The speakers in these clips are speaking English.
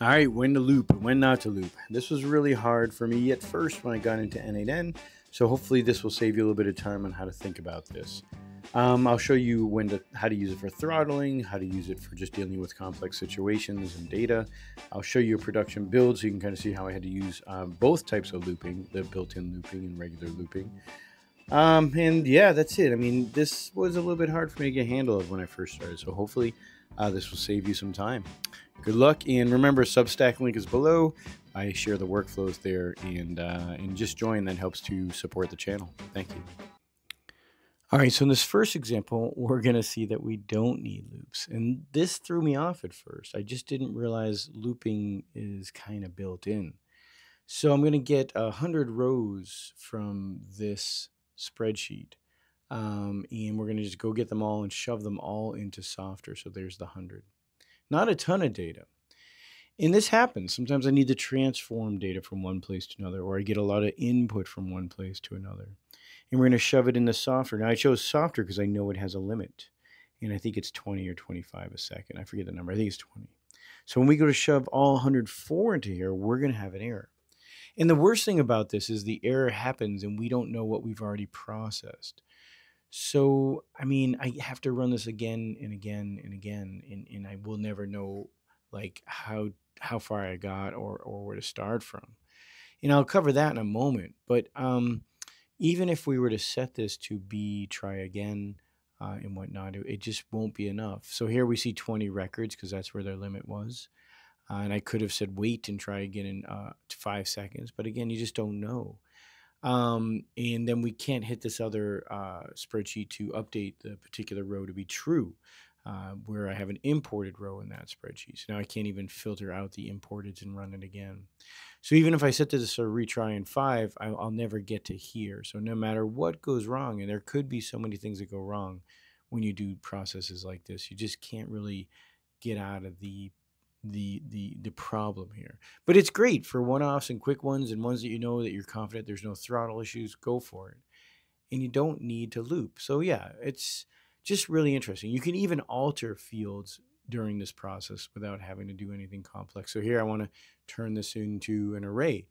All right, when to loop and when not to loop. This was really hard for me at first when I got into N8N, so hopefully this will save you a little bit of time on how to think about this. Um, I'll show you when to, how to use it for throttling, how to use it for just dealing with complex situations and data. I'll show you a production build so you can kind of see how I had to use um, both types of looping, the built-in looping and regular looping. Um, and yeah, that's it. I mean, this was a little bit hard for me to get a handle of when I first started, so hopefully uh, this will save you some time. Good luck, and remember, Substack link is below. I share the workflows there, and uh, and just join. That helps to support the channel. Thank you. All right, so in this first example, we're going to see that we don't need loops. And this threw me off at first. I just didn't realize looping is kind of built in. So I'm going to get 100 rows from this spreadsheet. Um, and we're going to just go get them all and shove them all into Softr. So there's the 100. Not a ton of data. And this happens. Sometimes I need to transform data from one place to another, or I get a lot of input from one place to another. And we're going to shove it in the Softr. Now I chose Softr because I know it has a limit. And I think it's 20 or 25 a second. I forget the number. I think it's 20. So when we go to shove all 104 into here, we're going to have an error. And the worst thing about this is the error happens and we don't know what we've already processed. So, I mean, I have to run this again and again and again, and, and I will never know like how how far I got or or where to start from. And I'll cover that in a moment. But um, even if we were to set this to be try again uh, and whatnot, it, just won't be enough. So here we see 20 records because that's where their limit was. Uh, and I could have said wait and try again in uh, five seconds, but again, you just don't know. Um, and then we can't hit this other uh, spreadsheet to update the particular row to be true, uh, where I have an imported row in that spreadsheet. So now I can't even filter out the imported and run it again. So even if I set this to retry in five, I, I'll never get to here. So no matter what goes wrong, and there could be so many things that go wrong when you do processes like this, you just can't really get out of the the the the problem here. But it's great for one-offs and quick ones and ones that you know that you're confident there's no throttle issues, go for it. And you don't need to loop. So yeah, it's just really interesting. You can even alter fields during this process without having to do anything complex. So here I want to turn this into an array.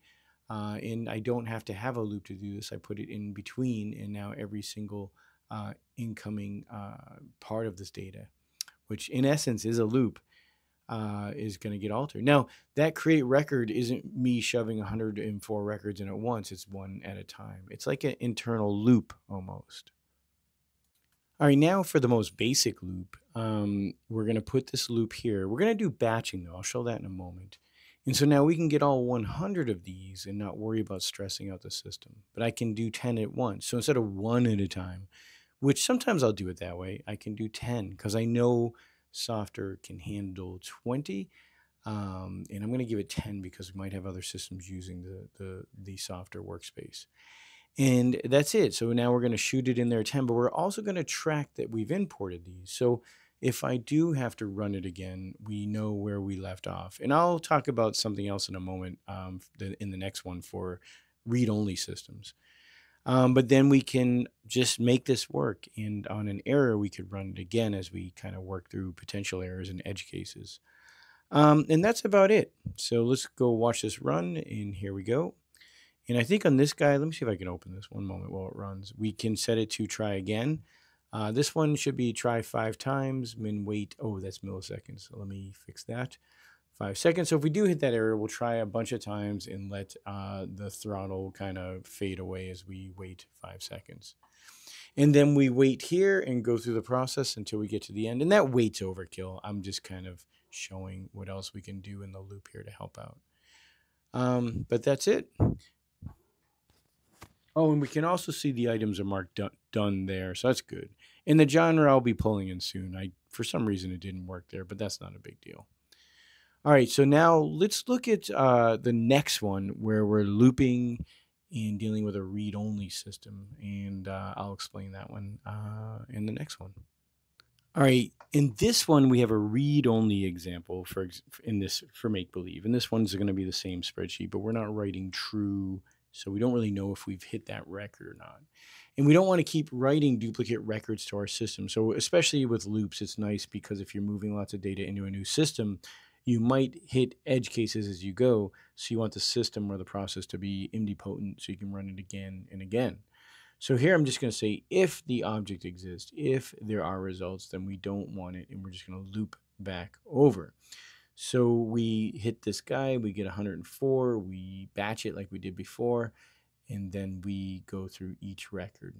Uh, and I don't have to have a loop to do this. I put it in between, and now every single uh, incoming uh, part of this data, which in essence is a loop, uh, is going to get altered. Now, that create record isn't me shoving 104 records in at once, it's one at a time. It's like an internal loop almost. All right, now for the most basic loop, um, we're going to put this loop here. We're going to do batching though. I'll show that in a moment. And so now we can get all 100 of these and not worry about stressing out the system. But I can do 10 at once. So instead of one at a time, which sometimes I'll do it that way, I can do 10 because I know Softr can handle 20. Um, and I'm going to give it 10 because we might have other systems using the, the, the Softr workspace. And that's it. So now we're going to shoot it in there 10, but we're also going to track that we've imported these. So if I do have to run it again, we know where we left off. And I'll talk about something else in a moment um, in the next one for read-only systems. Um, but then we can just make this work. And on an error, we could run it again as we kind of work through potential errors and edge cases. Um, and that's about it. So let's go watch this run. And here we go. And I think on this guy, let me see if I can open this one moment while it runs. We can set it to try again. Uh, this one should be try five times, min wait. Oh, that's milliseconds. So let me fix that five seconds. So if we do hit that error, we'll try a bunch of times and let uh, the throttle kind of fade away as we wait five seconds. And then we wait here and go through the process until we get to the end. And that wait's overkill. I'm just kind of showing what else we can do in the loop here to help out. Um, but that's it. Oh, and we can also see the items are marked done, done there, so that's good. And the genre I'll be pulling in soon. I for some reason it didn't work there, but that's not a big deal. All right, so now let's look at uh, the next one where we're looping and dealing with a read-only system, and uh, I'll explain that one uh, in the next one. All right, in this one we have a read-only example for in this for make believe, and this one's going to be the same spreadsheet, but we're not writing true, so we don't really know if we've hit that record or not. And we don't want to keep writing duplicate records to our system. So especially with loops, it's nice because if you're moving lots of data into a new system, you might hit edge cases as you go. So you want the system or the process to be idempotent so you can run it again and again. So here I'm just going to say if the object exists, if there are results, then we don't want it and we're just going to loop back over. So we hit this guy, we get 104, we batch it like we did before, and then we go through each record.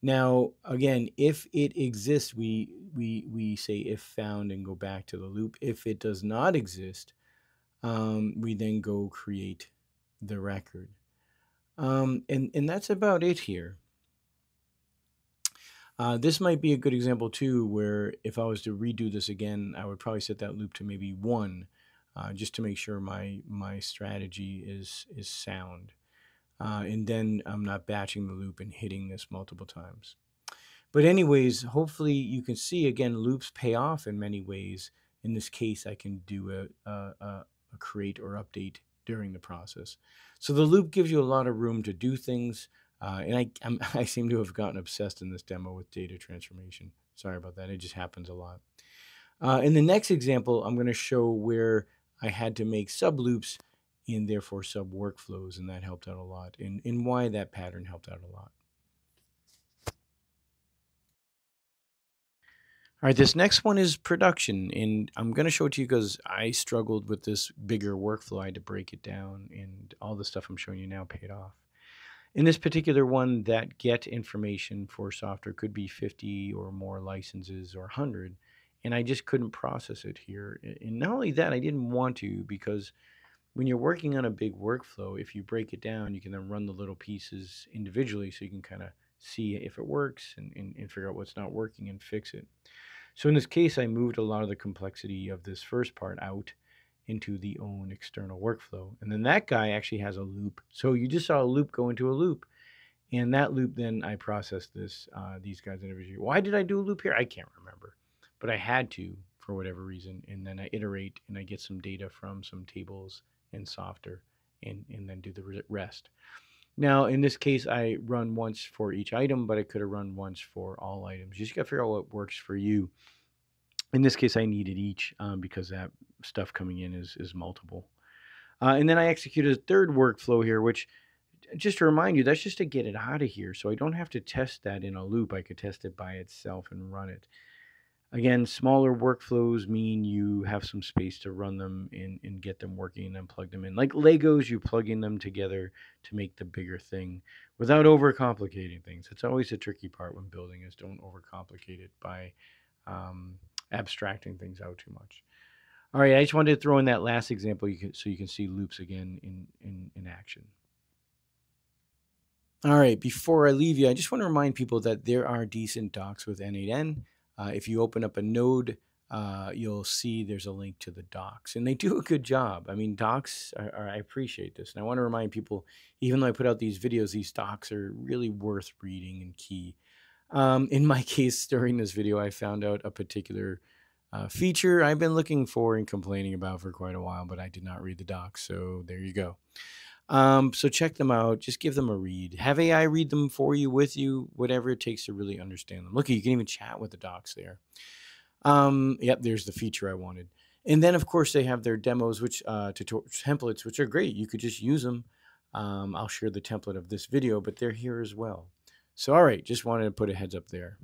Now, again, if it exists, we, we, we say if found and go back to the loop. If it does not exist, um, we then go create the record. Um, and, and that's about it here. Uh, this might be a good example too, where if I was to redo this again, I would probably set that loop to maybe one, uh, just to make sure my my strategy is is sound. Uh, and then I'm not batching the loop and hitting this multiple times. But anyways, hopefully you can see again, loops pay off in many ways. In this case, I can do a, a, a create or update during the process. So the loop gives you a lot of room to do things. Uh, and I, I'm, i seem to have gotten obsessed in this demo with data transformation. Sorry about that. It just happens a lot. Uh, in the next example, I'm going to show where I had to make sub loops and therefore sub workflows, and that helped out a lot, and, and why that pattern helped out a lot. All right, this next one is production, and I'm going to show it to you because I struggled with this bigger workflow. I had to break it down, and all the stuff I'm showing you now paid off. In this particular one, that get information for software could be 50 or more licenses or 100, and I just couldn't process it here. And not only that, I didn't want to because when you're working on a big workflow, if you break it down, you can then run the little pieces individually so you can kind of see if it works and, and, and figure out what's not working and fix it. So in this case, I moved a lot of the complexity of this first part out into the own external workflow. And then that guy actually has a loop. So you just saw a loop go into a loop. And that loop, then I processed this, uh, these guys individually. Why did I do a loop here? I can't remember, but I had to for whatever reason. And then I iterate and I get some data from some tables and Softr and, and then do the rest. Now, in this case, I run once for each item, but I could have run once for all items. You just got to figure out what works for you. In this case, I needed each um, because that stuff coming in is, is multiple. Uh, and then I executed a third workflow here, which just to remind you, that's just to get it out of here. So I don't have to test that in a loop. I could test it by itself and run it. Again, smaller workflows mean you have some space to run them and, and get them working and then plug them in. Like Legos, you plugging them together to make the bigger thing without overcomplicating things. It's always a tricky part when building is don't overcomplicate it by um, abstracting things out too much. All right, I just wanted to throw in that last example you can, so you can see loops again in, in, in action. All right, before I leave you, I just want to remind people that there are decent docs with N8N. Uh, if you open up a node, uh, you'll see there's a link to the docs, and they do a good job. I mean, docs, are, are, I appreciate this. And I want to remind people, even though I put out these videos, these docs are really worth reading and key. Um, in my case, during this video, I found out a particular uh, feature I've been looking for and complaining about for quite a while, but I did not read the docs. So there you go. Um, so check them out. Just give them a read. Have AI read them for you, with you, whatever it takes to really understand them. Look, you can even chat with the docs there. Um, yep, there's the feature I wanted. And then, of course, they have their demos, which uh, templates, which are great. You could just use them. Um, I'll share the template of this video, but they're here as well. So, all right, just wanted to put a heads up there.